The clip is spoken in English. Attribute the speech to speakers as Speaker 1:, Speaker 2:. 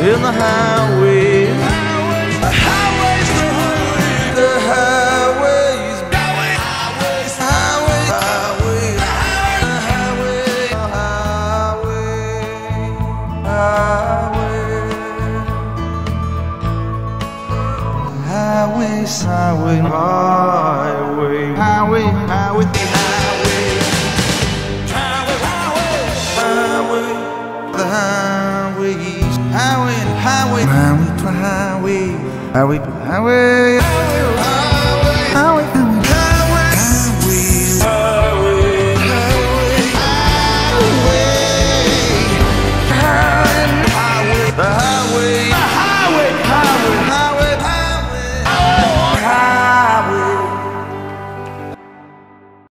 Speaker 1: in the highway. The highways, the highways, the highways, highway, highway, highway, highway, highway, highways, highway, highway, highway, highway, highway, highway, highway, highway to highway, highway to highway.